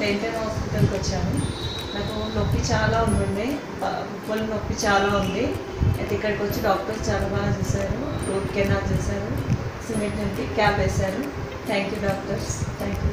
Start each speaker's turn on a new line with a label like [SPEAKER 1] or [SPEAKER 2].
[SPEAKER 1] Tenth హాస్పిటల్కి వచ్చాను నాకు నొప్పి చాలా ఉంటుండే ఉప్పలు నొప్పి చాలా ఉంది. అయితే ఇక్కడికి వచ్చి డాక్టర్స్ చాలా బాగా చూశారు. రూట్ కెనాల్ చేశారు. సిమెంట్ నుండి క్యాబ్ వేశారు. Thank you doctors. Thank you